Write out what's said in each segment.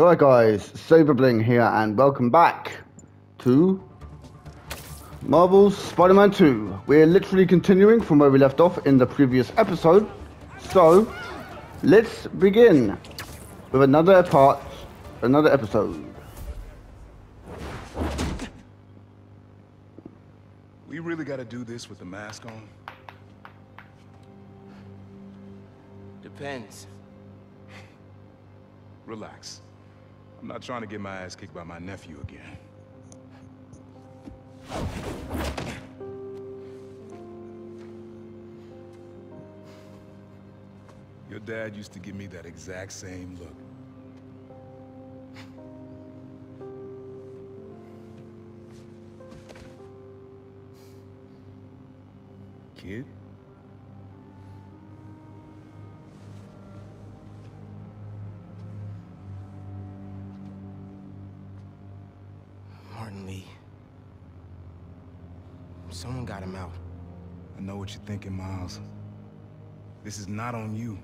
Alright guys, Saberbling here and welcome back to Marvel's Spider-Man 2. We're literally continuing from where we left off in the previous episode. So, let's begin with another part, another episode. We really gotta do this with the mask on? Depends. Relax. I'm not trying to get my ass kicked by my nephew again. Your dad used to give me that exact same look. Kid? Know what you're thinking, Miles. This is not on you.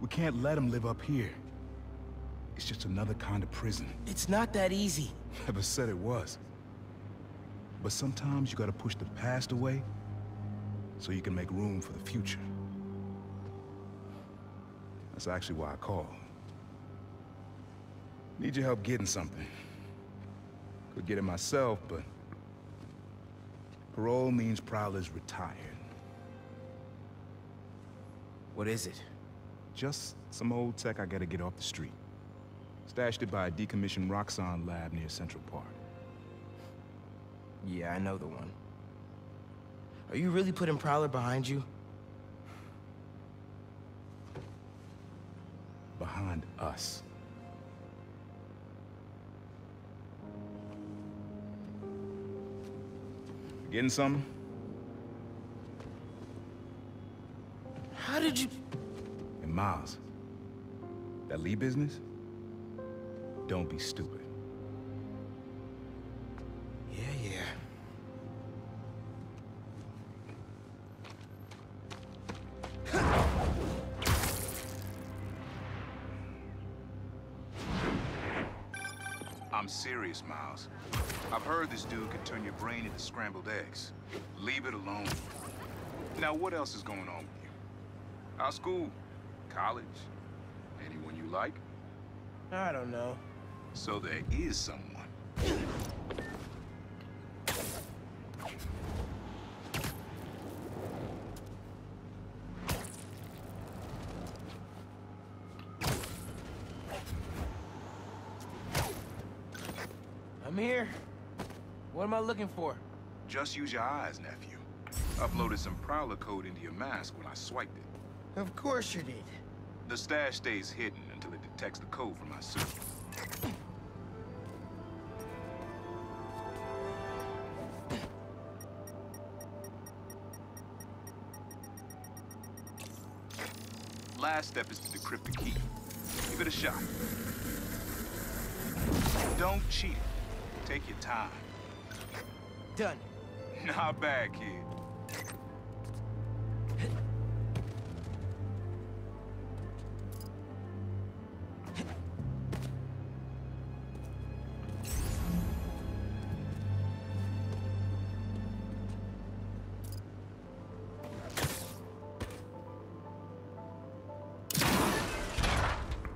We can't let him live up here. It's just another kind of prison. It's not that easy. Never said it was. But sometimes you gotta push the past away so you can make room for the future. That's actually why I called. Need your help getting something. Could get it myself, but... Parole means Prowler's retired. What is it? Just some old tech I gotta get off the street. Stashed it by a decommissioned Roxxon lab near Central Park. Yeah, I know the one. Are you really putting Prowler behind you? Behind us. Getting something? How did you... And Miles, that Lee business? Don't be stupid. Serious, Miles. I've heard this dude can turn your brain into scrambled eggs. Leave it alone. Now, what else is going on with you? Our school? College? Anyone you like? I don't know. So there is someone. Here. What am I looking for? Just use your eyes, nephew. Uploaded some Prowler code into your mask when I swiped it. Of course you did. The stash stays hidden until it detects the code from my suit. Last step is to decrypt the key. Give it a shot. Don't cheat. Take your time. Done. Not bad, kid.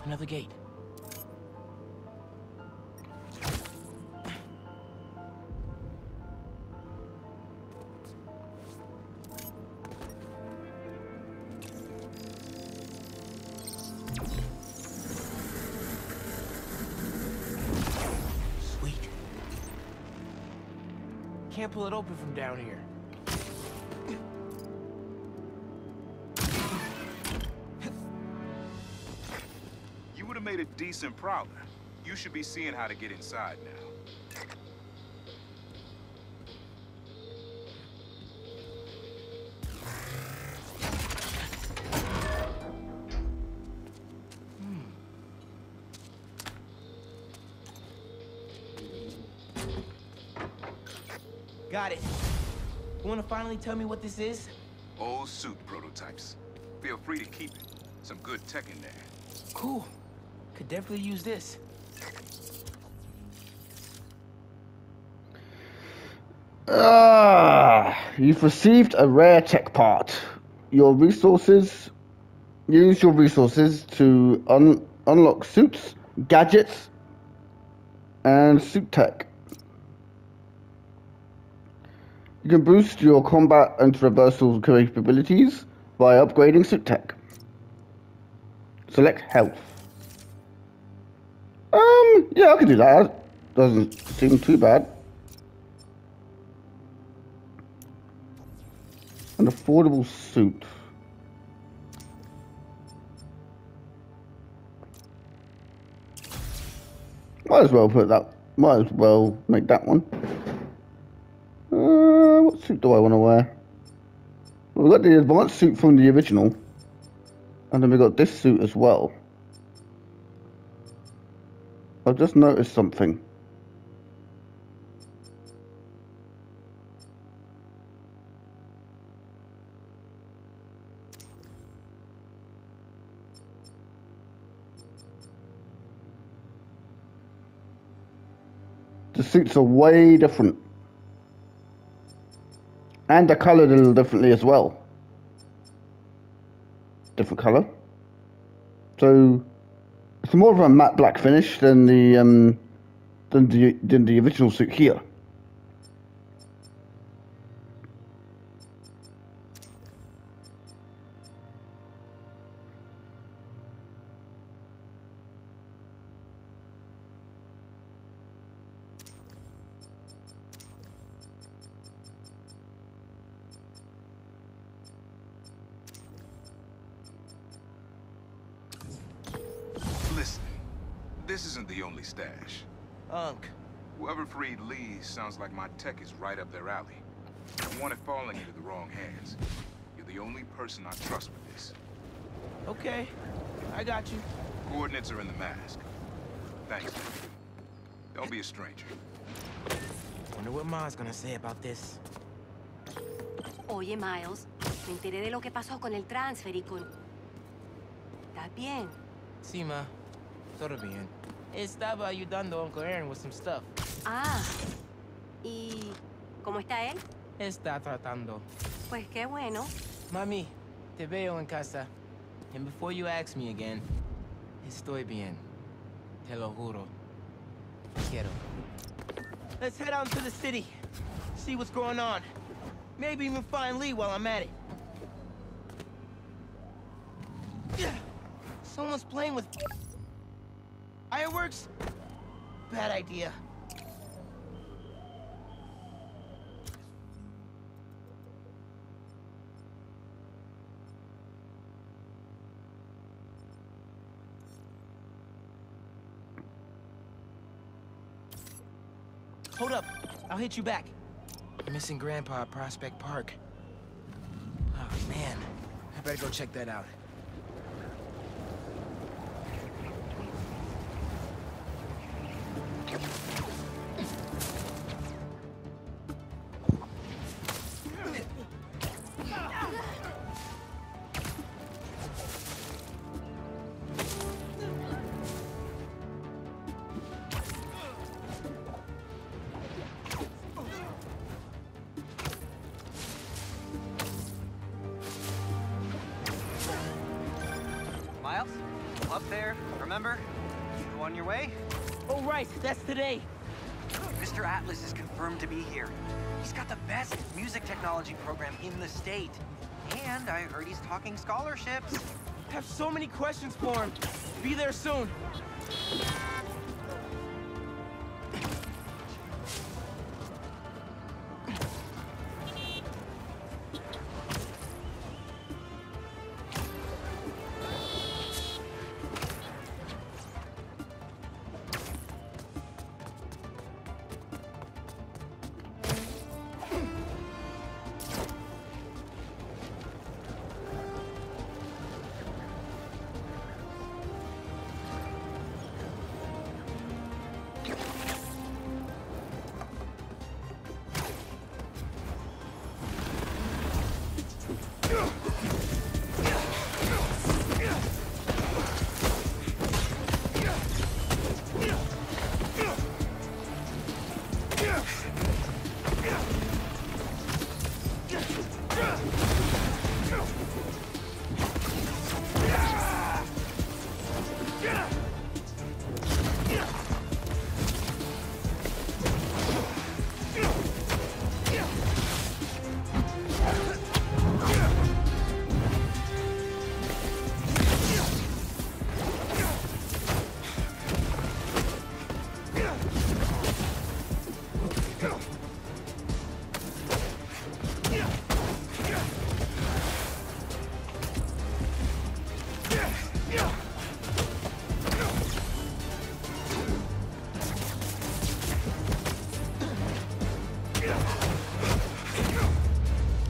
Another gate. Pull it open from down here. You would have made a decent prowler. You should be seeing how to get inside now. Finally tell me what this is? Old suit prototypes. Feel free to keep it. Some good tech in there. Cool. Could definitely use this. Ah, you've received a rare tech part. Your resources. Use your resources to un- unlock suits, gadgets, and suit tech. You can boost your combat and traversal capabilities by upgrading suit tech. Select health. Um, yeah, I can do that. Doesn't seem too bad. An affordable suit. Might as well put that. Might as well make that one. Suit do I want to wear? Well, we've got the advanced suit from the original. And then we've got this suit as well. I've just noticed something. The suits are way different. And they're coloured a little differently as well. Different colour. So it's more of a matte black finish than the um, than the than the original suit here. Listen, this isn't the only stash. Unc, Whoever freed Lee sounds like my tech is right up their alley. I don't want it falling into the wrong hands. You're the only person I trust with this. okay. I got you. Coordinates are in the mask. Thanks. Don't be a stranger. Wonder what Ma's gonna say about this. Oye, Miles, me enteré de lo que pasó con el transfer y con... ¿Estás bien? Sí, ma. Todo bien. Estaba ayudando a Uncle Aaron with some stuff. Ah, ¿y cómo está él? Está tratando. Pues qué bueno. Mami, te veo en casa. And before you ask me again, estoy bien. Te lo juro. Quiero. Let's head out to the city. See what's going on. Maybe even find Lee while I'm at it. Someone's playing with fireworks? Bad idea. Hold up. I'll hit you back. I'm missing Grandpa at Prospect Park. Oh, man. I better go check that out. Miles, be here. He's got the best music technology program in the state. And I heard he's talking scholarships. have so many questions for him. Be there soon.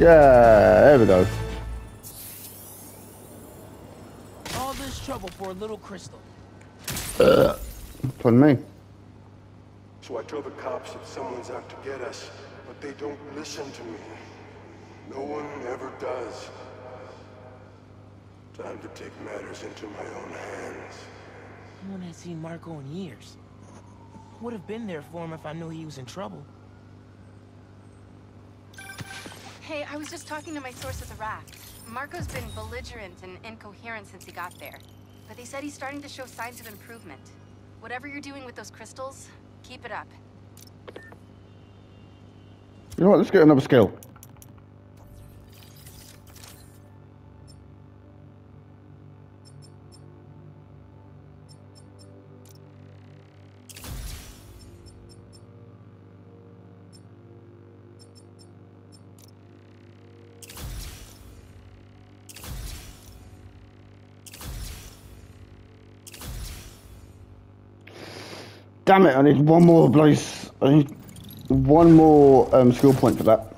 Yeah, there we go. All this trouble for a little crystal. Uh, pardon me. So I tell the cops that someone's out to get us, but they don't listen to me. No one ever does. Time to take matters into my own hands. No one has seen Marco in years. Would have been there for him if I knew he was in trouble. Hey, I was just talking to my source at the raft. Marco's been belligerent and incoherent since he got there. But they said he's starting to show signs of improvement. Whatever you're doing with those crystals, keep it up. You know what? Let's get another skill. Damn it, I need one more place. I need one more um, skill point for that.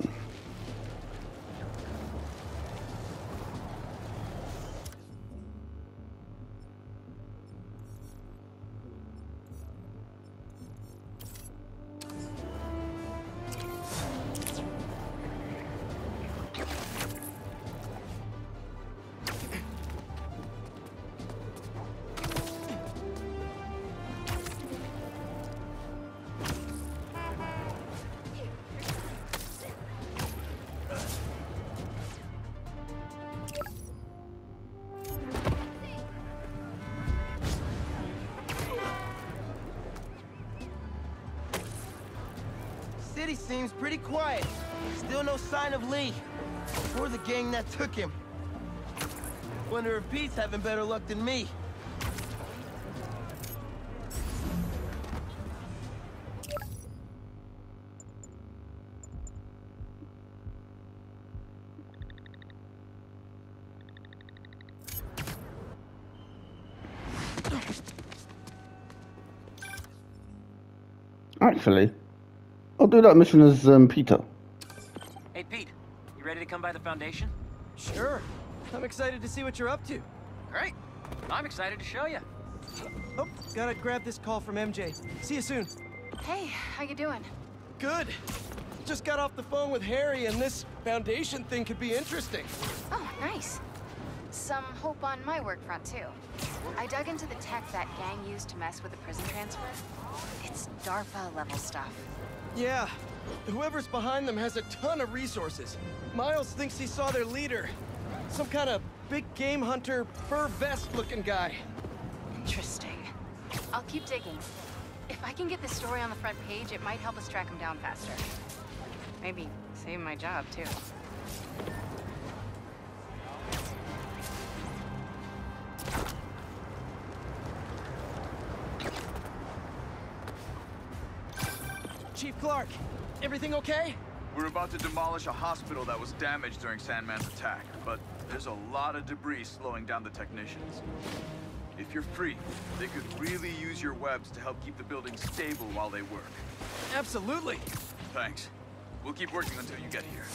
Do that mission as um, Peter. Hey, Pete, you ready to come by the Foundation? Sure. I'm excited to see what you're up to. Great. I'm excited to show you. Oh, gotta grab this call from MJ. See you soon. Hey, how you doing? Good. Just got off the phone with Harry, and this foundation thing could be interesting. Oh, nice. Some hope on my work front, too. I dug into the tech that gang used to mess with the prison transfer. It's DARPA-level stuff. Yeah. Whoever's behind them has a ton of resources. Miles thinks he saw their leader. Some kind of big game hunter, fur vest-looking guy. Interesting. I'll keep digging. If I can get this story on the front page, it might help us track him down faster. Maybe save my job, too. Clark, everything okay? We're about to demolish a hospital that was damaged during Sandman's attack, but there's a lot of debris slowing down the technicians. If you're free, they could really use your webs to help keep the building stable while they work. Absolutely. Thanks. We'll keep working until you get here.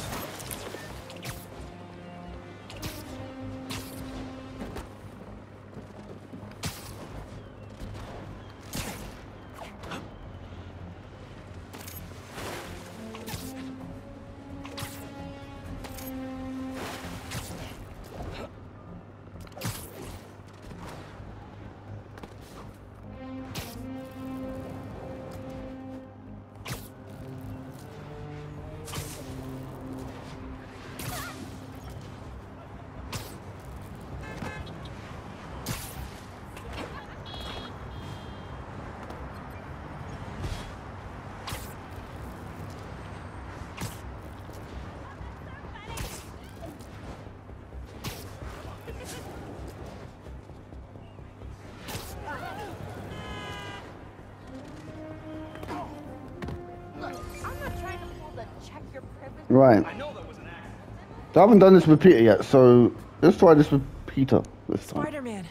Right. I know that was an accident. I haven't done this with Peter yet, so let's try this with Peter this time. Spider-Man,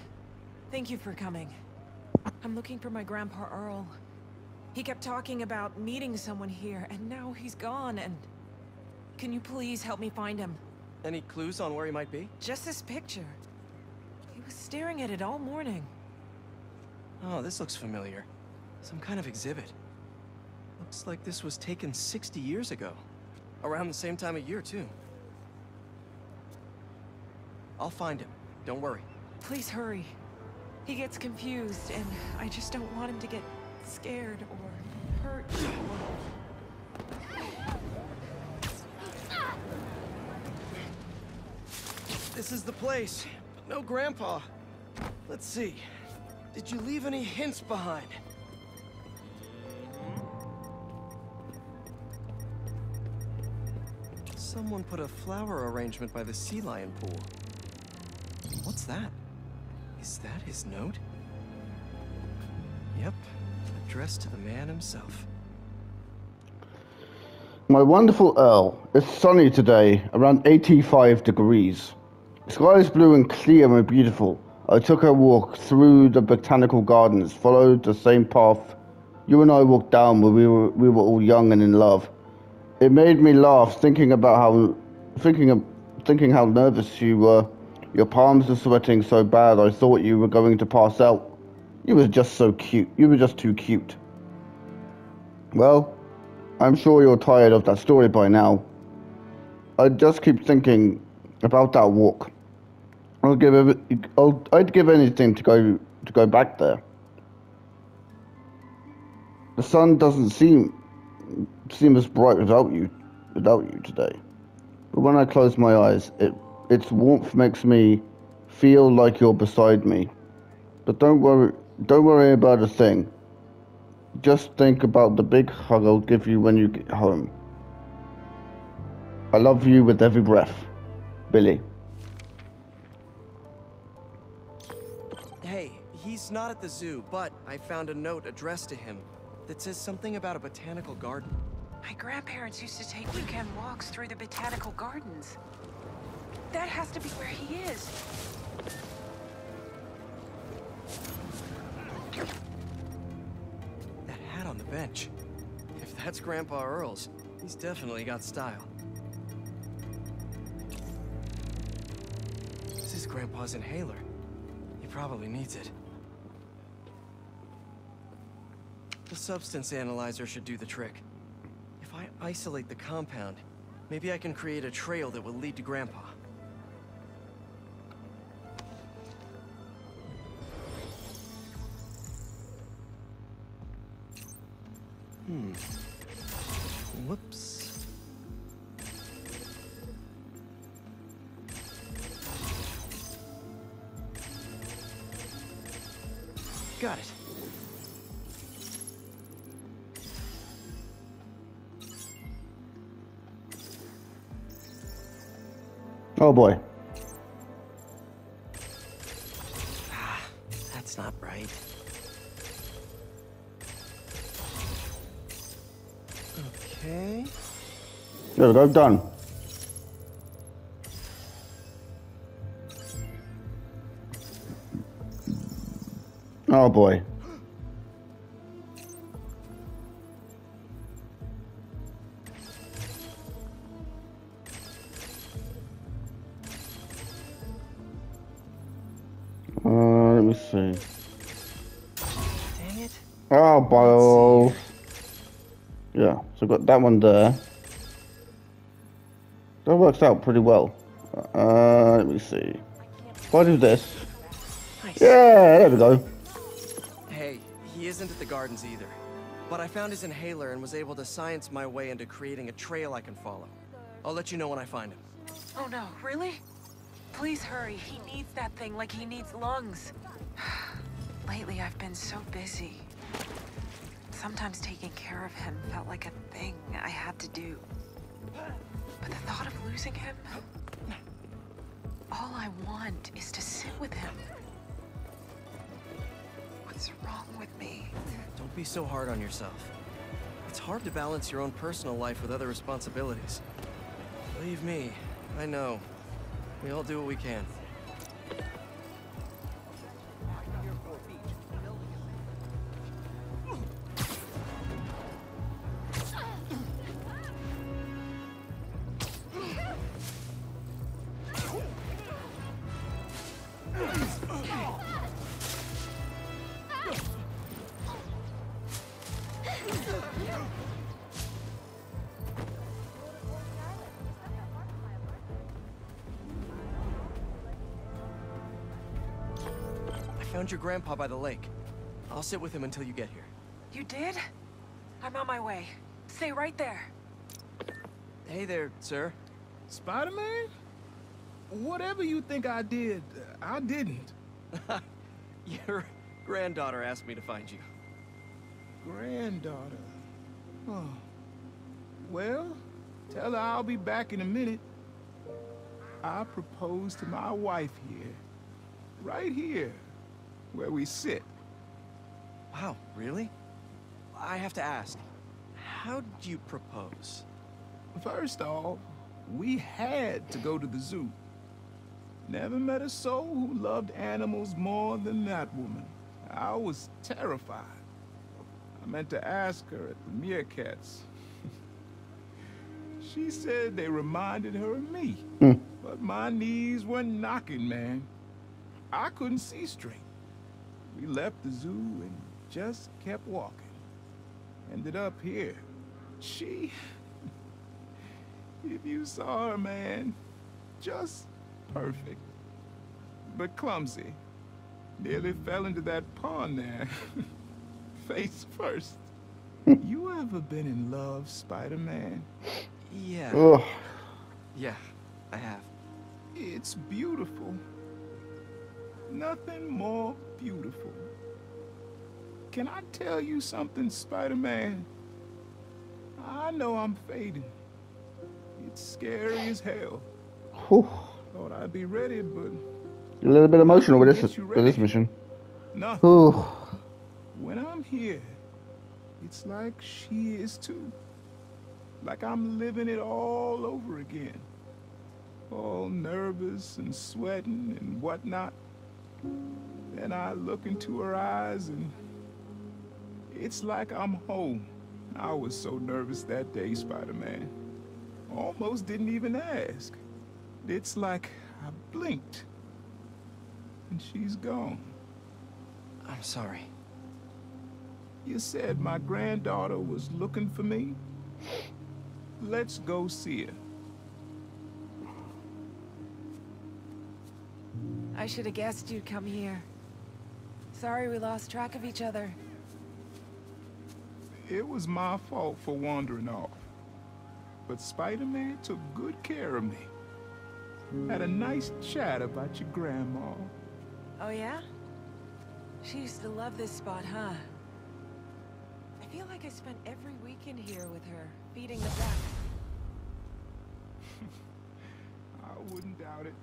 thank you for coming. I'm looking for my grandpa Earl. He kept talking about meeting someone here, and now he's gone, and... Can you please help me find him? Any clues on where he might be? Just this picture. He was staring at it all morning. Oh, this looks familiar. Some kind of exhibit. Looks like this was taken 60 years ago. Around the same time of year, too. I'll find him. Don't worry. Please hurry. He gets confused, and I just don't want him to get scared or hurt. This is the place, but no Grandpa. Let's see. Did you leave any hints behind? Someone put a flower arrangement by the sea lion pool. What's that? Is that his note? Yep, addressed to the man himself. My wonderful Earl, it's sunny today, around 85 degrees. The sky is blue and clear and beautiful. I took a walk through the botanical gardens, followed the same path you and I walked down when we were, we were all young and in love. It made me laugh thinking about how, thinking of, thinking how nervous you were. Your palms are sweating so bad I thought you were going to pass out. You were just so cute. You were just too cute. Well, I'm sure you're tired of that story by now. I just keep thinking about that walk. I'll give I'll, I'd give anything to go to go back there. The sun doesn't seem seem as bright without you without you today. But when I close my eyes, it its warmth makes me feel like you're beside me. But don't worry don't worry about a thing. Just think about the big hug I'll give you when you get home. I love you with every breath. Billy. Hey, he's not at the zoo, but I found a note addressed to him that says something about a botanical garden. My grandparents used to take weekend walks through the botanical gardens. That has to be where he is. That hat on the bench. If that's Grandpa Earl's, he's definitely got style. This is Grandpa's inhaler. He probably needs it. The substance analyzer should do the trick. If I isolate the compound, maybe I can create a trail that will lead to Grandpa. Oh boy. Ah, that's not right. Okay. There we go, done. Oh boy. Got that one there. That works out pretty well. Uh, let me see. If I do this. Nice. Yeah, there we go. Hey, he isn't at the gardens either. But I found his inhaler and was able to science my way into creating a trail I can follow. I'll let you know when I find him. Oh no, really? Please hurry. He needs that thing like he needs lungs. Lately, I've been so busy. Sometimes taking care of him felt like a thing I had to do. But the thought of losing him... All I want is to sit with him. What's wrong with me? Don't be so hard on yourself. It's hard to balance your own personal life with other responsibilities. Believe me, I know. We all do what we can. Found your grandpa by the lake. I'll sit with him until you get here. You did? I'm on my way. Stay right there. Hey there, sir. Spider-Man? Whatever you think I did, I didn't. Your granddaughter asked me to find you. Granddaughter. Oh. Well, tell her I'll be back in a minute. I proposed to my wife here. Right here, where we sit. Wow, really? I have to ask, how'd you propose? First off, we had to go to the zoo. Never met a soul who loved animals more than that woman. I was terrified. I meant to ask her at the meerkats. she said they reminded her of me. Mm. But my knees were knocking, man. I couldn't see straight. We left the zoo and just kept walking. Ended up here. She... if you saw her, man, just perfect. But clumsy. Nearly fell into that pond there. Face first. you ever been in love, Spider-Man? Yeah. Ugh. Yeah, I have. It's beautiful. Nothing more beautiful. Can I tell you something, Spider-Man? I know I'm fading. It's scary as hell. Whew. Thought I'd be ready, but A little bit emotional with this with this mission. nothing. Ooh. When I'm here, it's like she is too. Like I'm living it all over again. All nervous and sweating and whatnot. Then I look into her eyes and it's like I'm home. I was so nervous that day, Spider-Man. Almost didn't even ask. It's like I blinked and she's gone. I'm sorry. You said my granddaughter was looking for me? Let's go see her. I should have guessed you'd come here. Sorry we lost track of each other. It was my fault for wandering off. But Spider-Man took good care of me. Had a nice chat about your grandma. Oh yeah? She used to love this spot, huh? I feel like I spent every weekend here with her, feeding the duck. I wouldn't doubt it.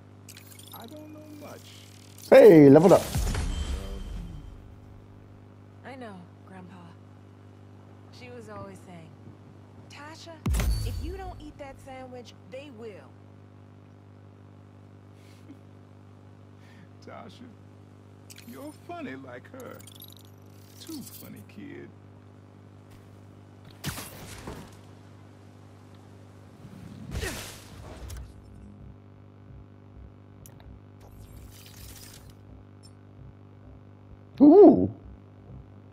I don't know much. Hey, leveled up. Know, Grandpa. She was always saying, Tasha, if you don't eat that sandwich, they will. Tasha, you're funny like her. Too funny, kid.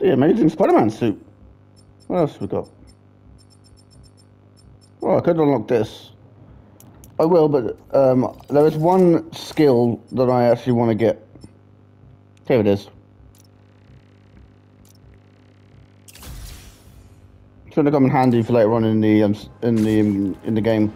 The amazing Spider-Man suit. What else we got? Well, I could unlock this. I will, but um, there is one skill that I actually want to get. Here it is. It's going to come in handy for later on in the um, in the um, in the game.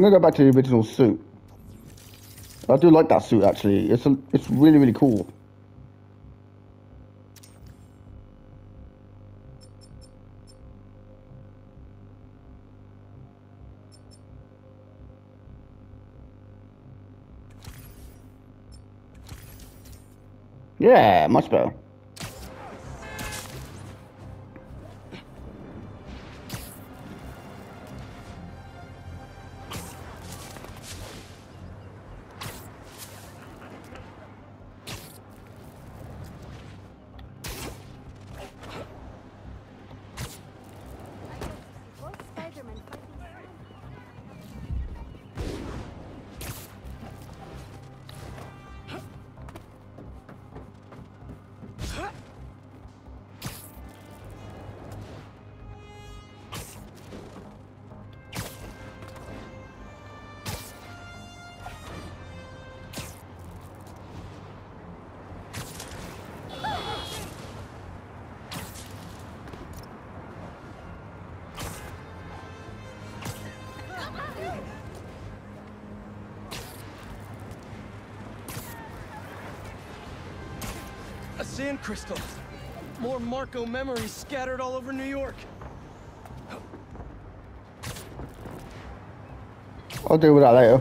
I'm to go back to the original suit. I do like that suit actually. It's a, it's really really cool. Yeah, much better. Sand crystal. More Marco memories scattered all over New York. I'll deal with that later.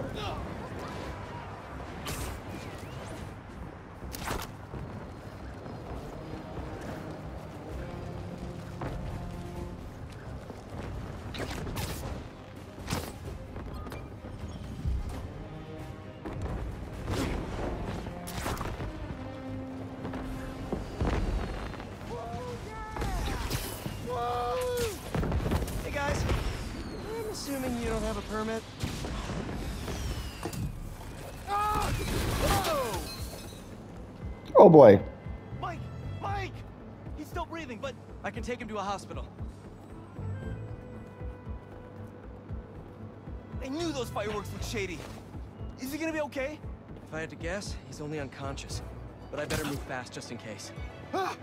Okay? If I had to guess, he's only unconscious. But I better move fast just in case. Ah,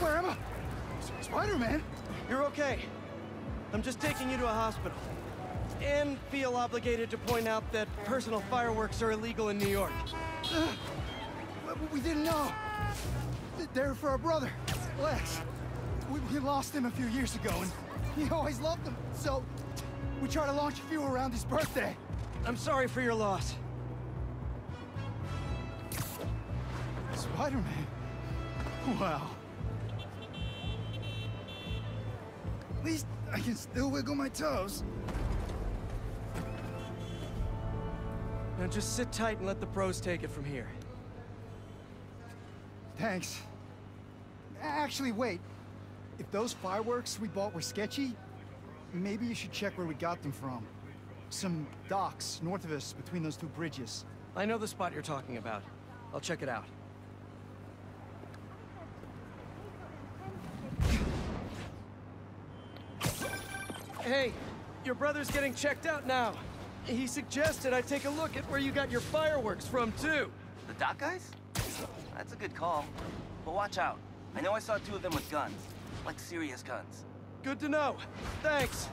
where am I? Spider-Man? You're okay. I'm just taking you to a hospital. And feel obligated to point out that personal fireworks are illegal in New York. Uh, we didn't know. They're for our brother, Lex. We, we lost him a few years ago, and he always loved them. So we try to launch a few around his birthday. I'm sorry for your loss. Spider-Man? Wow. At least I can still wiggle my toes. Now just sit tight and let the pros take it from here. Thanks. Actually, wait. If those fireworks we bought were sketchy, maybe you should check where we got them from. Some docks north of us between those two bridges. I know the spot you're talking about. I'll check it out. Hey, your brother's getting checked out now. He suggested I take a look at where you got your fireworks from, too. The dock guys? That's a good call. But watch out. I know I saw two of them with guns. Like serious guns. Good to know. Thanks.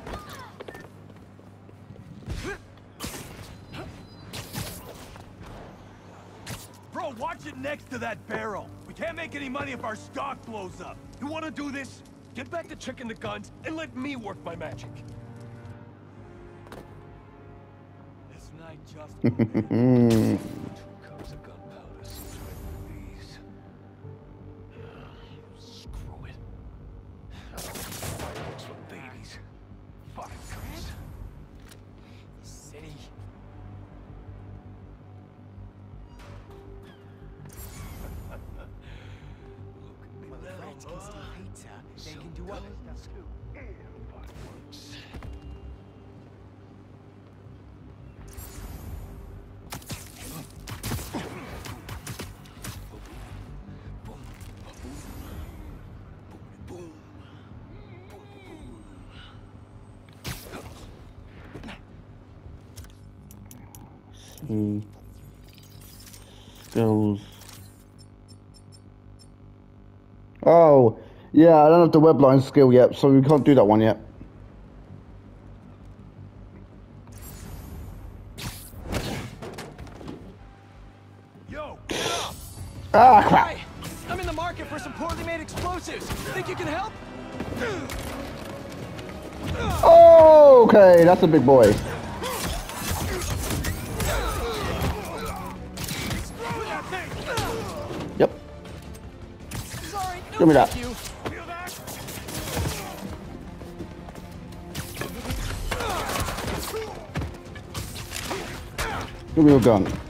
Bro, watch it next to that barrel. We can't make any money if our stock blows up. You wanna do this? Get back to checking the guns and let me work my magic. This night just See. Skills. Oh, yeah, I don't have the webline skill yet, so we can't do that one yet. Yo, Ah, crap. Hi, I'm in the market for some poorly made explosives. Think you can help? Okay, that's a big boy. That. you. Give me your gun.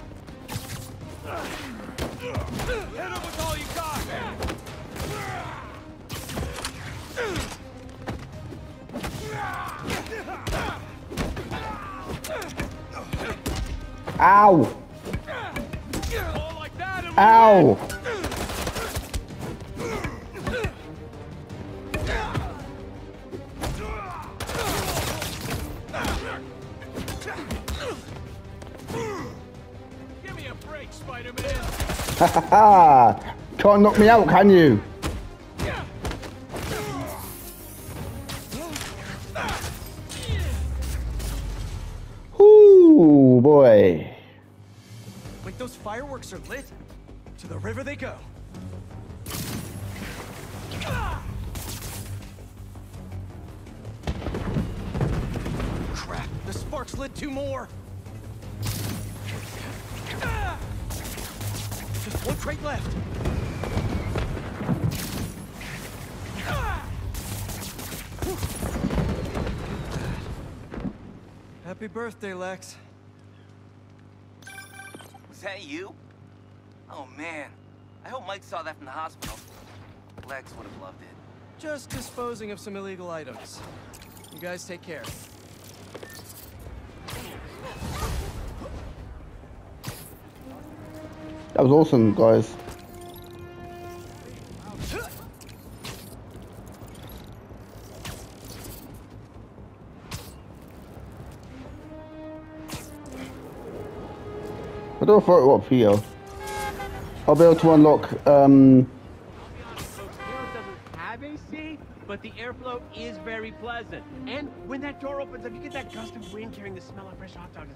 Knock me out, can you? Ooh, boy. Wait, those fireworks are lit? To the river they go. Happy birthday, Lex. Was that you? Oh, man. I hope Mike saw that from the hospital. Lex would have loved it. Just disposing of some illegal items. You guys take care. That was awesome, guys. I don't it up here. I'll be able to unlock, um, but the airflow is very pleasant. And when that door opens up, you get that gust of wind carrying the smell of fresh hot dogs.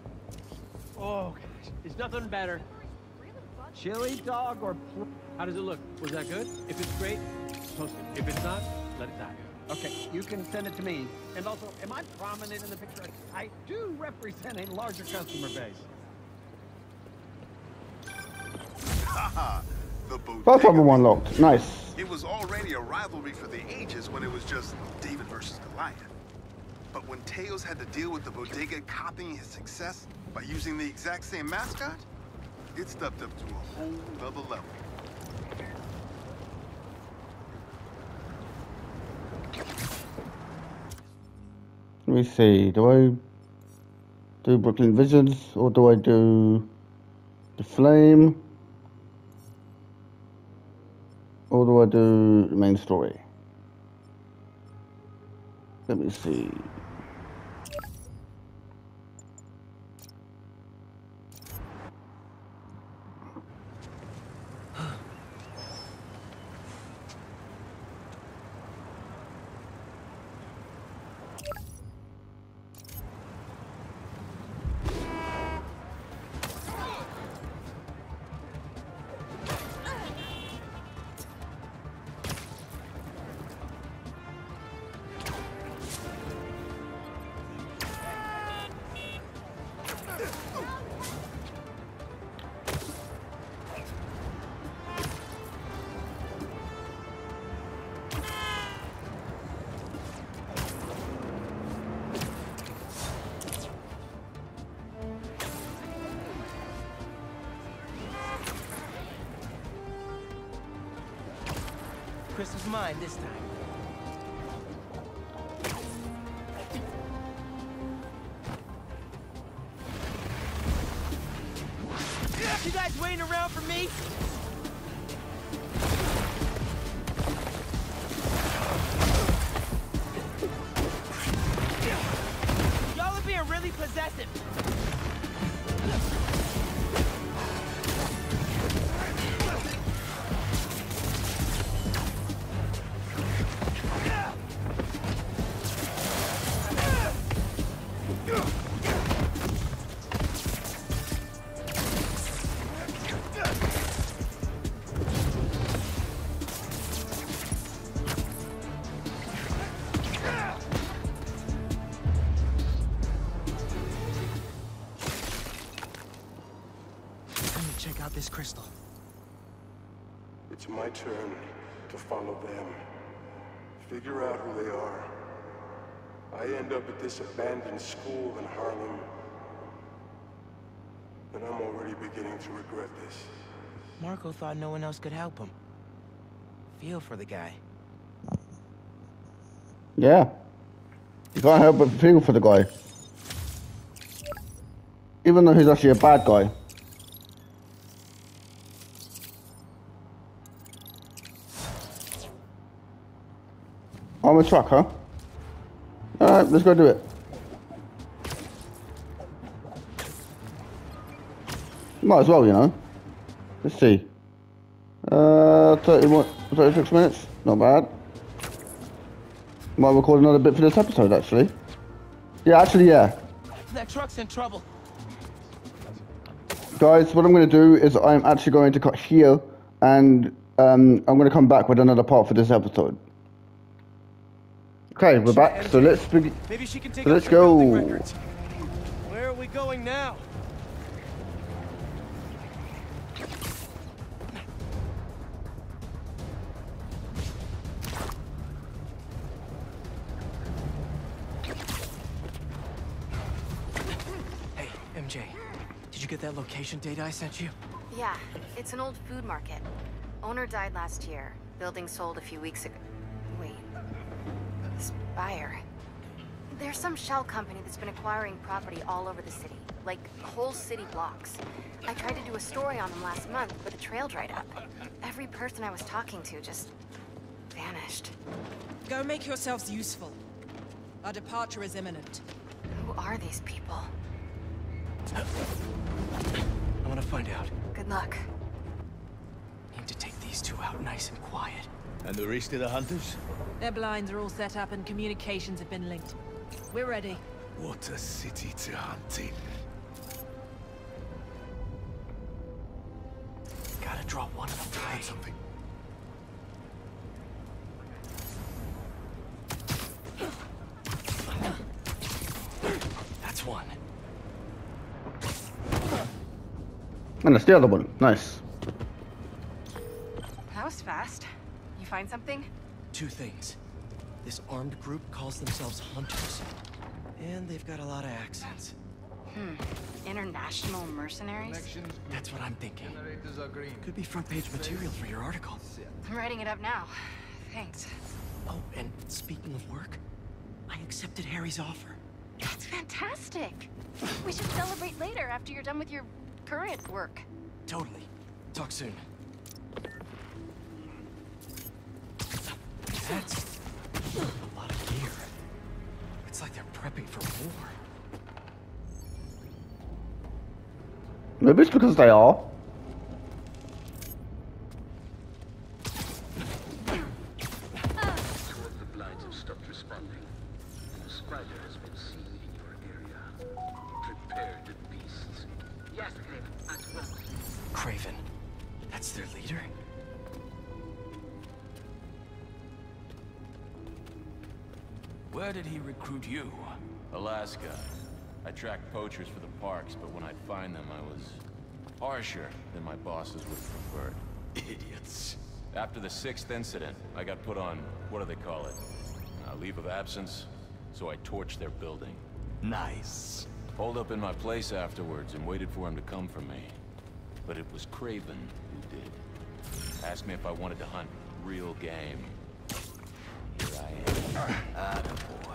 Oh, gosh, there's nothing better. Chili dog or how does it look? Was that good? If it's great, post it. If it's not, let it die. Okay, you can send it to me. And also, am I prominent in the picture? I do represent a larger customer base. Both of them unlocked. Nice. It was already a rivalry for the ages when it was just David versus Goliath. But when Teos had to deal with the bodega copying his success by using the exact same mascot, it stepped up to a whole other level. Let me see. Do I do Brooklyn Visions or do I do the Flame? Or do I do the main story? Let me see. Crystal's mine this time. It's my turn to follow them. Figure out who they are. I end up at this abandoned school in Harlem. And I'm already beginning to regret this. Marco thought no one else could help him. Feel for the guy. Yeah. You can't help but feel for the guy. Even though he's actually a bad guy. I'm a truck, huh? Alright, let's go do it. Might as well, you know. Let's see. Uh, 31, 36 minutes. Not bad. Might record another bit for this episode, actually. Yeah, actually, yeah. That truck's in trouble. Guys, what I'm going to do is I'm actually going to cut here, and um, I'm going to come back with another part for this episode. Okay, we're back. So let's begin. Maybe she can take So let's go. Where are we going now? Hey, MJ. Did you get that location data I sent you? Yeah, it's an old food market. Owner died last year. Building sold a few weeks ago. Wait. Spire. There's some shell company that's been acquiring property all over the city. Like, whole city blocks. I tried to do a story on them last month, but the trail dried up. Every person I was talking to just... vanished. Go make yourselves useful. Our departure is imminent. Who are these people? I want to find out. Good luck. Need to take these two out nice and quiet. And the rest of the hunters? Their blinds are all set up and communications have been linked. We're ready. What a city to hunt in. Gotta draw one of them away. Something. That's one. And that's the other one. Nice. That was fast. You find something? Two things. This armed group calls themselves Hunters. And they've got a lot of accents. Hmm. International mercenaries? That's what I'm thinking. Could be front page material for your article. I'm writing it up now. Thanks. Oh, and speaking of work, I accepted Harry's offer. That's fantastic. We should celebrate later after you're done with your current work. Totally. Talk soon. That's a lot of gear. It's like they're prepping for war. Maybe it's because they are. Harsher than my bosses would have preferred. Idiots. After the sixth incident, I got put on, what do they call it? A leave of absence, so I torched their building. Nice. Holed up in my place afterwards and waited for him to come for me. But it was Kraven who did. Asked me if I wanted to hunt real game. Here I am. Attaboy.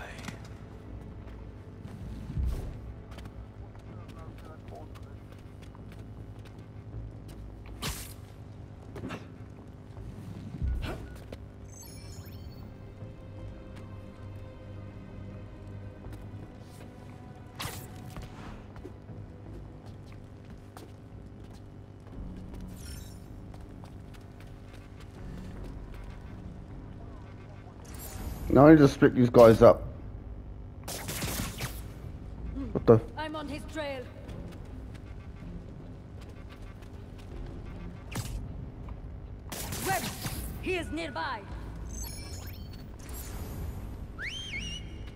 Now I need to split these guys up. What the? I'm on his trail. Webb, he is nearby.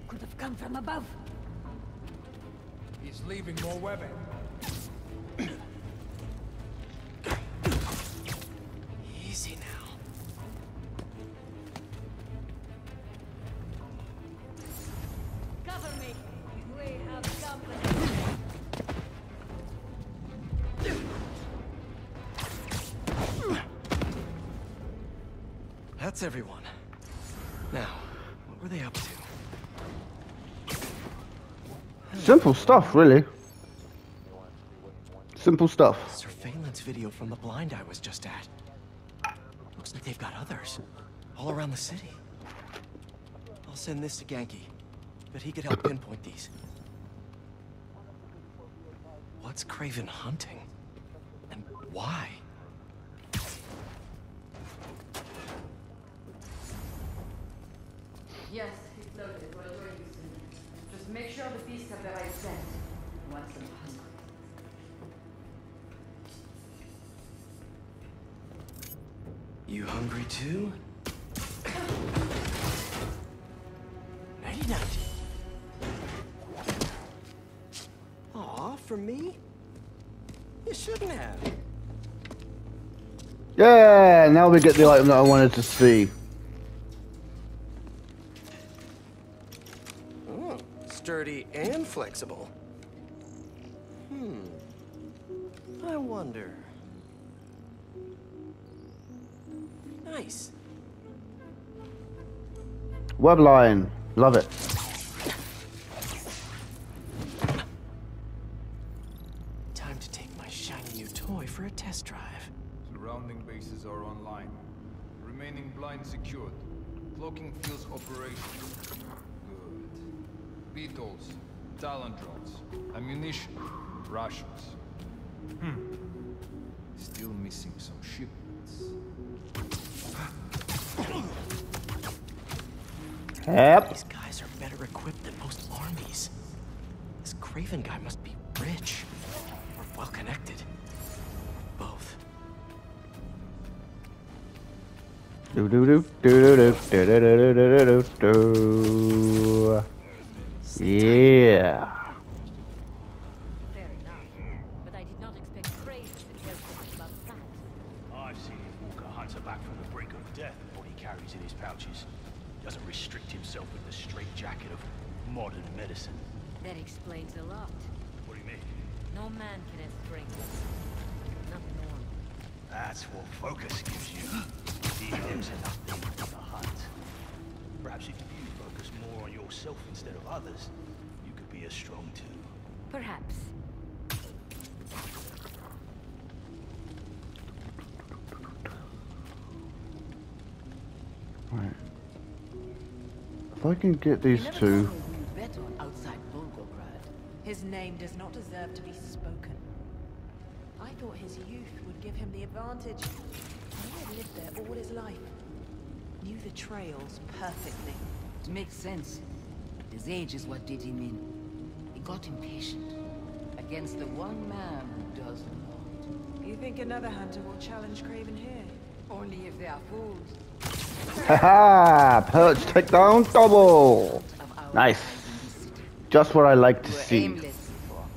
Could have come from above. He's leaving more webbing. Everyone. Now, what were they up to? Simple stuff, really. Simple stuff. Surveillance video from the blind I was just at. Looks like they've got others. All around the city. I'll send this to Ganke. But he could help pinpoint these. What's Kraven hunting? And why? Yes, he's loaded. We'll join you soon. Just make sure the beasts have the right scent. Once them hungry. You hungry too? Night. Aw, for me? You shouldn't have. Yeah, now we get the item that I wanted to see. Flexible. Hmm. I wonder. Nice. Web line, love it. Time to take my shiny new toy for a test drive. Surrounding bases are online. Remaining blind secured. Cloaking fields operational. Good. Beetles, talent drones, ammunition, rations. Hmm. Still missing some shipments. Yep. These guys are better equipped than most armies. This Kraven guy must be rich or well connected. Both. Do do do do do do do do do do do do. Yeah. Perhaps. Right. If I can get these two. better outside Volgograd. His name does not deserve to be spoken. I thought his youth would give him the advantage. He had lived there all his life. Knew the trails perfectly. It makes sense. His age is what did him in. He got impatient. Against the one man who does not. You think another hunter will challenge Kraven here? Only if they are fools. Haha! Perch takedown double! Nice. Just what I like to see.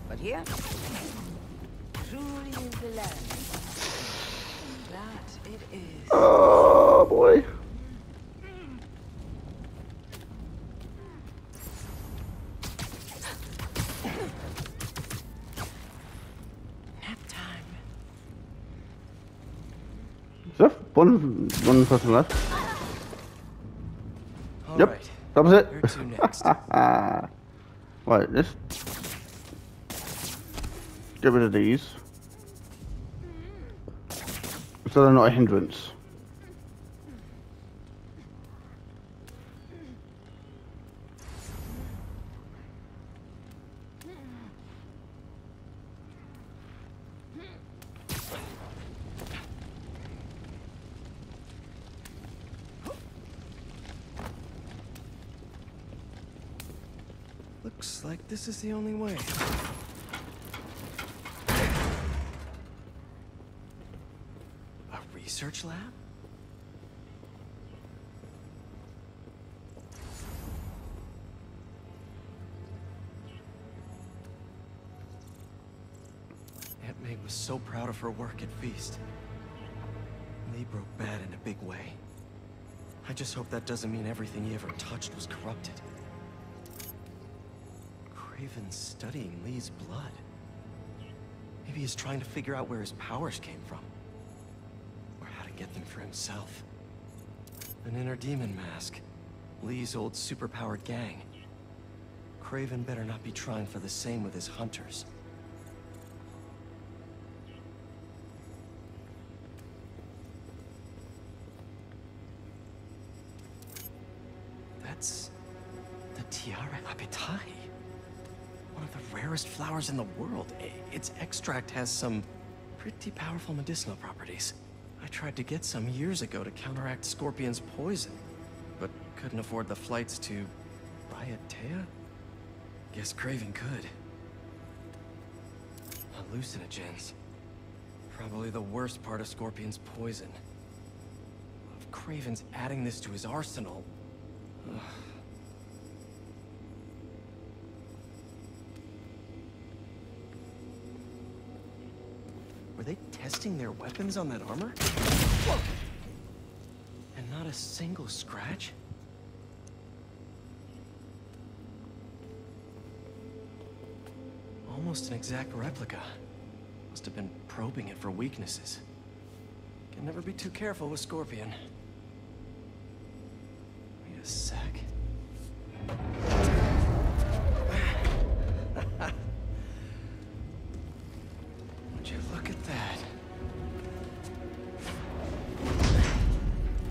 but here, truly is the land. That it is. Oh boy. Nap time. Is there one, one person left? All yep, right. that was it. Next? right, let's get rid of these. So they're not a hindrance. Looks like this is the only way. A research lab? Aunt May was so proud of her work at Feast. Li broke bad in a big way. I just hope that doesn't mean everything he ever touched was corrupted. Kraven's studying Li's blood. Maybe he's trying to figure out where his powers came from. Or how to get them for himself. An inner demon mask. Li's old superpowered gang. Kraven better not be trying for the same with his hunters. Rarest flowers in the world. Its extract has some pretty powerful medicinal properties. I tried to get some years ago to counteract Scorpion's poison, but couldn't afford the flights to Raiatea? Guess Kraven could. Hallucinogens. Probably the worst part of Scorpion's poison. If Kraven's adding this to his arsenal... ugh. Were they testing their weapons on that armor? And not a single scratch? Almost an exact replica. Must have been probing it for weaknesses. Can never be too careful with Scorpion. Wait a sec.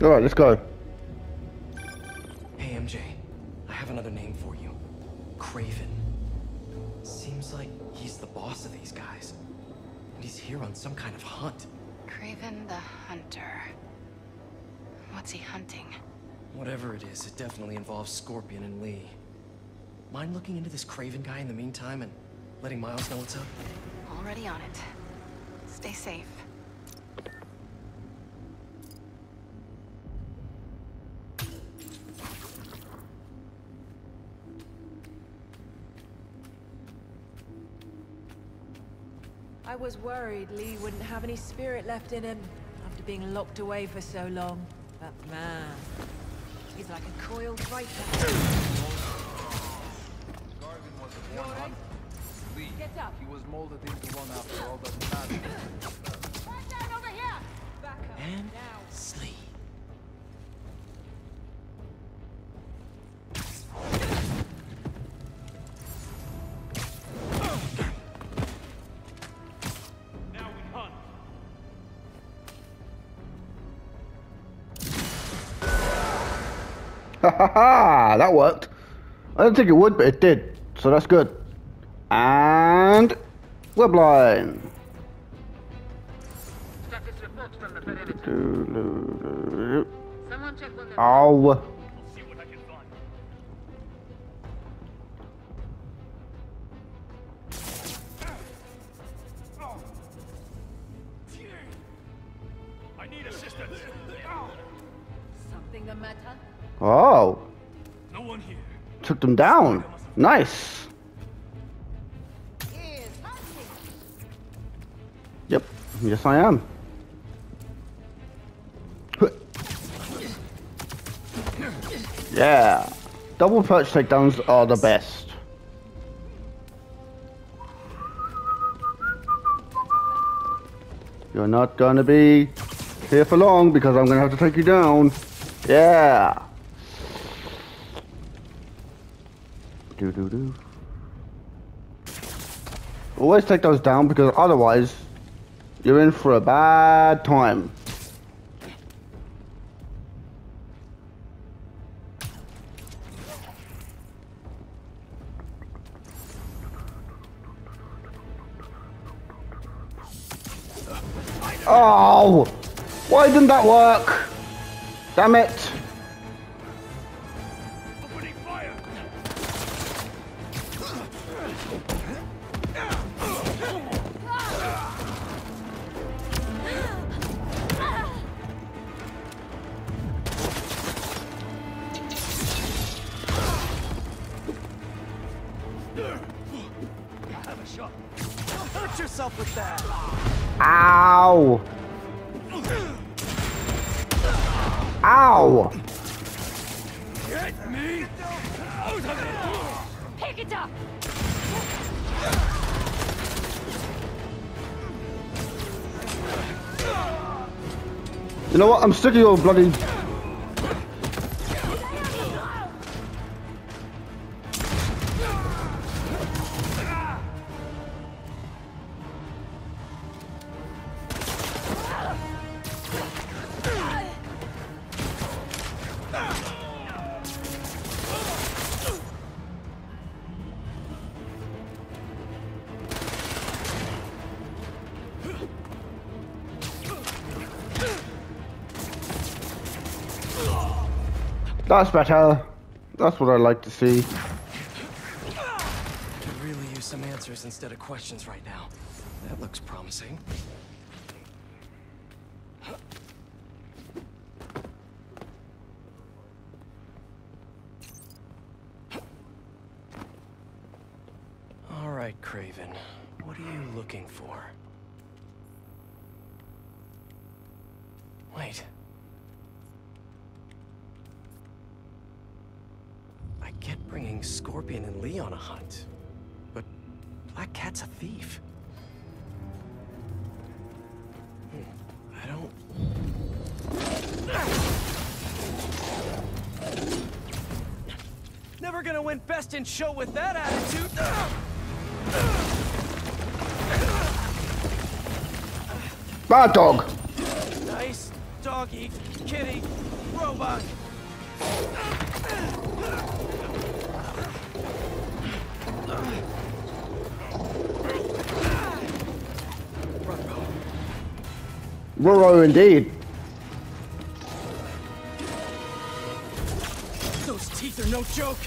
All right, let's go. Hey, MJ. I have another name for you. Kraven. Seems like he's the boss of these guys. And he's here on some kind of hunt. Kraven the Hunter. What's he hunting? Whatever it is, it definitely involves Scorpion and Li. Mind looking into this Kraven guy in the meantime and letting Miles know what's up? Already on it. Stay safe. Was worried Li wouldn't have any spirit left in him after being locked away for so long. But man, he's like a coiled viper. Kraven was a born all right? hunter. Li, Get up. he was molded into one after all doesn't matter. And now. sleep. Ha ha ha! That worked. I didn't think it would, but it did. So that's good. And web line. Status report from the perimeter. Someone check on them. Ow. Oh. No one here. Took them down. Nice. Yep. Yes, I am. Yeah. Double perch takedowns are the best. You're not gonna be here for long because I'm gonna have to take you down. Yeah. Do do do. Always take those down because otherwise you're in for a bad time. Oh! Why didn't that work? Damn it! Ow! Ow! Get me out of. Pick it up! You know what? I'm sick of your bloody. That's better. That's what I like to see. Could really use some answers instead of questions right now. That looks promising. All right, Kraven. What are you looking for? I get bringing Scorpion and Li on a hunt, but Black Cat's a thief. Hmm, I don't... Never gonna win best in show with that attitude. Bad dog. Nice doggy, kitty, robot. Roro indeed. Those teeth are no joke.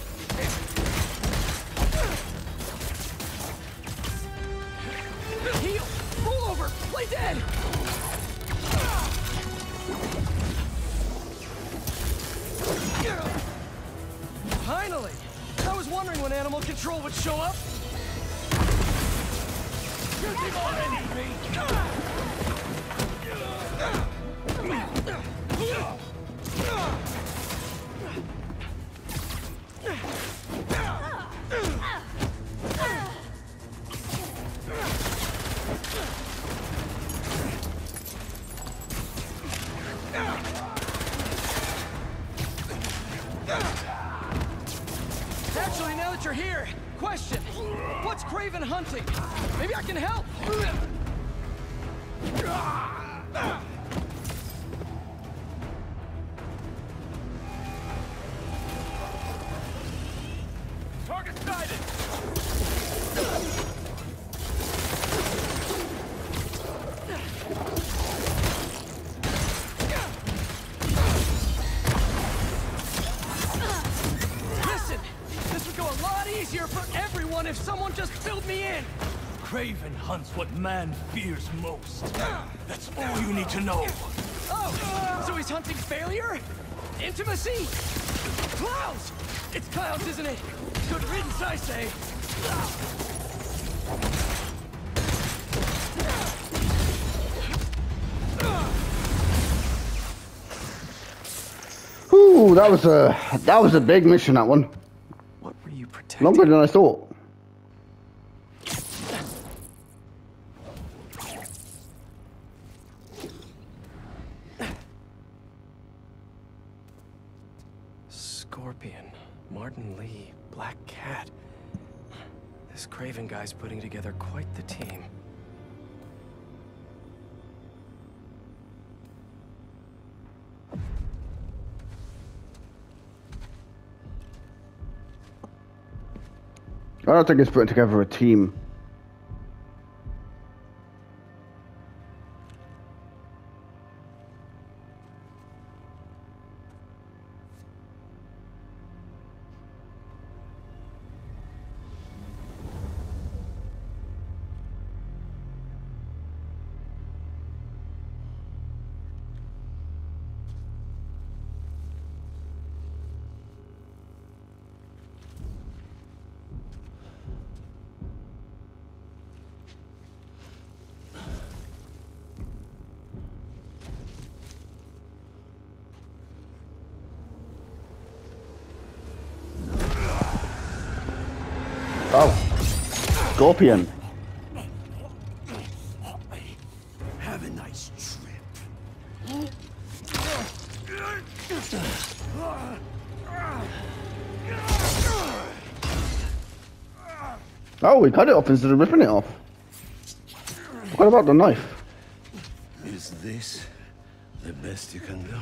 Fears most. That's all you need to know. Oh, so he's hunting failure? Intimacy? Clowns! It's clowns, isn't it? Good riddance, I say. Ooh, that was a that was a big mission. That one. What were you protecting? Longer than I thought. I think it's putting together a team. Scorpion. Have a nice trip. Oh, we cut it off instead of ripping it off. What about the knife? Is this the best you can do?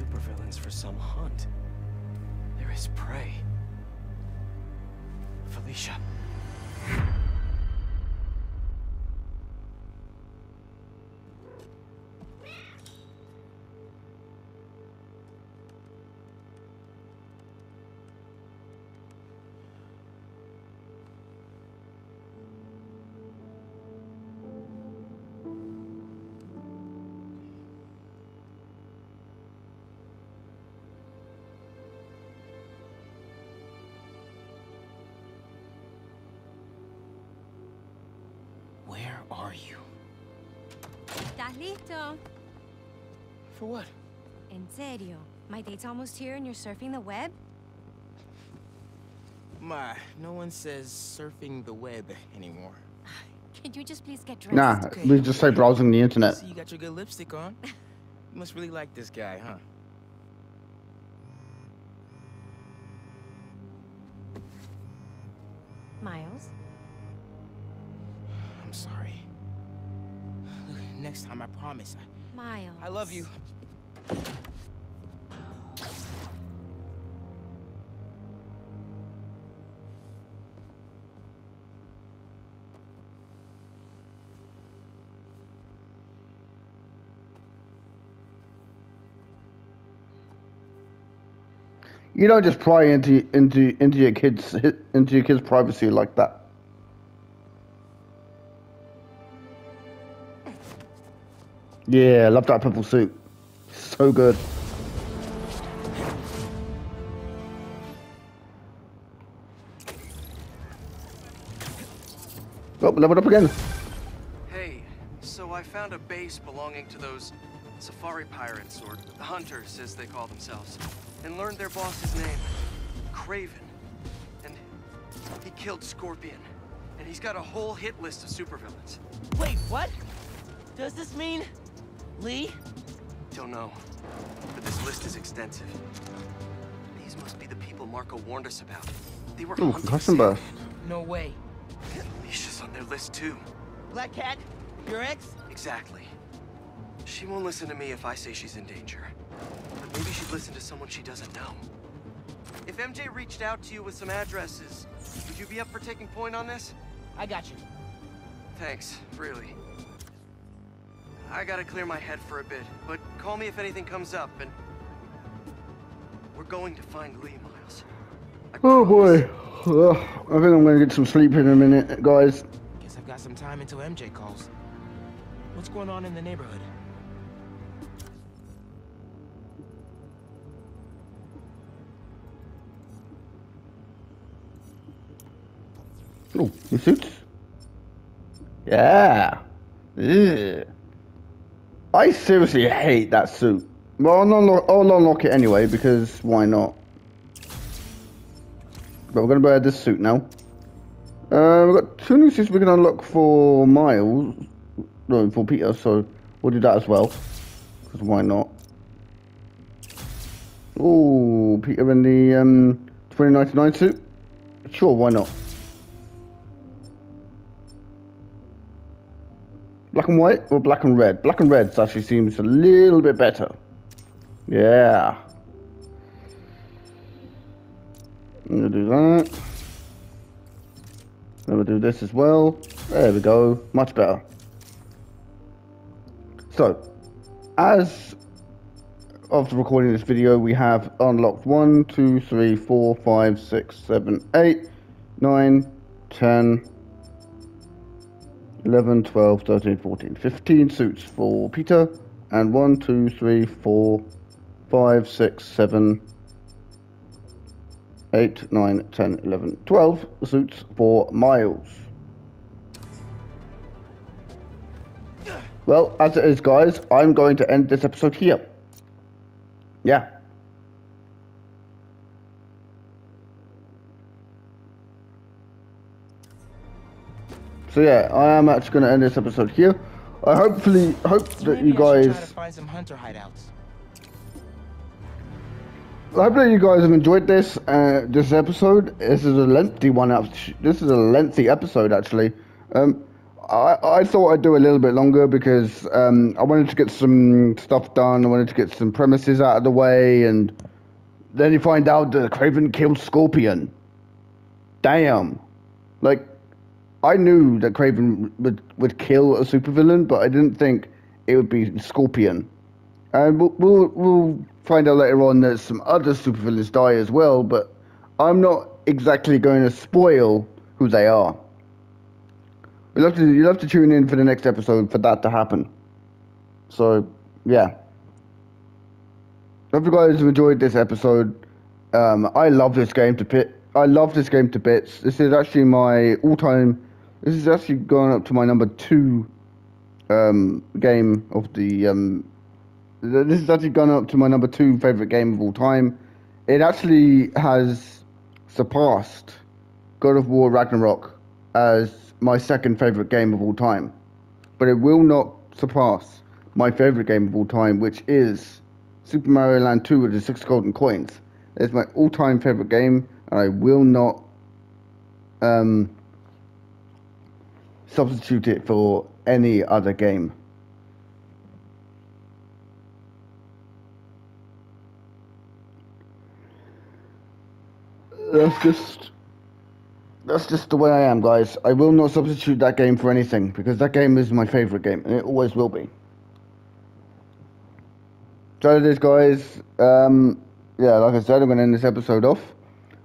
supervillains for some hunt. There is prey. Felicia. Are you? ¿Estás listo? For what? En serio. My date's almost here and you're surfing the web? Ma, no one says surfing the web anymore. Can you just please get dressed? Nah, we just say browsing the internet. See, you got your good lipstick on. You must really like this guy, huh? Love you. You don't just pry into into into your kids into your kids' privacy like that. Yeah, love that purple suit. So good. Oh, leveled up again. Hey, so I found a base belonging to those safari pirates, or the hunters as they call themselves, and learned their boss's name, Kraven. And he killed Scorpion. And he's got a whole hit list of supervillains. Wait, what? Does this mean Li? Don't know, but this list is extensive. These must be the people Marco warned us about. They were Ooh, hunting custom burst. No way. Felicia's on their list too. Black Cat? Your ex? Exactly. She won't listen to me if I say she's in danger. But maybe she'd listen to someone she doesn't know. If MJ reached out to you with some addresses, would you be up for taking point on this? I got you. Thanks, really. I gotta clear my head for a bit, but call me if anything comes up, and... We're going to find Li, Miles. Oh boy. Ugh, I think I'm gonna get some sleep in a minute, guys. Guess I've got some time until MJ calls. What's going on in the neighborhood? Oh, new suits? Yeah. Ugh. I seriously hate that suit. Well, I'll unlock, I'll unlock it anyway, because why not? But we're going to wear this suit now. Uh, we've got two new suits we can unlock for Miles. No, for Peter, so we'll do that as well. Because why not? Oh, Peter in the um, 2099 suit? Sure, why not? Black and white or black and red? Black and red actually seems a little bit better. Yeah. I'm gonna do that. Then we'll do this as well. There we go. Much better. So, as of recording this video, we have unlocked 1, 2, 3, 4, 5, 6, 7, 8, 9, 10, 11, 12, 13, 14, 15 suits for Peter, and 1, 2, 3, 4, 5, 6, 7, 8, 9, 10, 11, 12 suits for Miles. Well, as it is, guys, I'm going to end this episode here. Yeah. So yeah, I am actually going to end this episode here. I hopefully hope that you Maybe I should guys try find some hunter hideouts. I hope that you guys have enjoyed this uh, this episode. This is a lengthy one. This is a lengthy episode, actually. Um, I, I thought I'd do a little bit longer because um, I wanted to get some stuff done. I wanted to get some premises out of the way and then you find out that Kraven killed Scorpion. Damn. Like, I knew that Kraven would, would kill a supervillain, but I didn't think it would be Scorpion. And we'll, we'll, we'll find out later on that some other supervillains die as well, but I'm not exactly going to spoil who they are. You'll have to, you'll to tune in for the next episode for that to happen. So, yeah. Hope you guys have enjoyed this episode. Um, I love this game to pit. I love this game to bits. This is actually my all-time. This is actually going up to my number two um, game of the. Um, this has actually gone up to my number two favorite game of all time. It actually has surpassed God of War Ragnarok as my second favorite game of all time, but it will not surpass my favorite game of all time, which is Super Mario Land 2 with the six golden coins. It's my all-time favorite game, and I will not um, substitute it for any other game. That's just that's just the way I am, guys. I will not substitute that game for anything because that game is my favorite game, and it always will be. So it is, guys. Um, yeah, like I said, I'm going to end this episode off.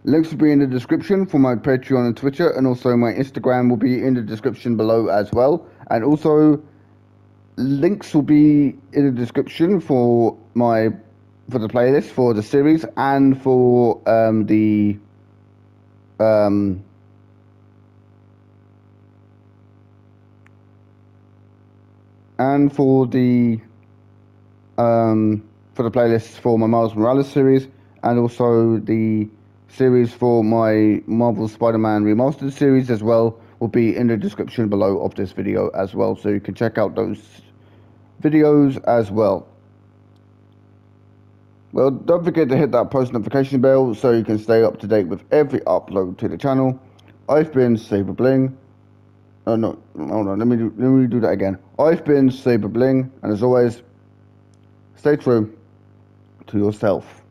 Links will be in the description for my Patreon and Twitter, and also my Instagram will be in the description below as well. And also, links will be in the description for my for the playlist for the series and for um, the um, and for the um, for the playlists for my Miles Morales series and also the series for my Marvel Spider-Man Remastered series as well will be in the description below of this video as well so you can check out those videos as well. Well, don't forget to hit that post notification bell so you can stay up to date with every upload to the channel. I've been Saber Bling. Oh no, hold on, let me do, let me do that again. I've been Saber Bling, and as always, stay true to yourself.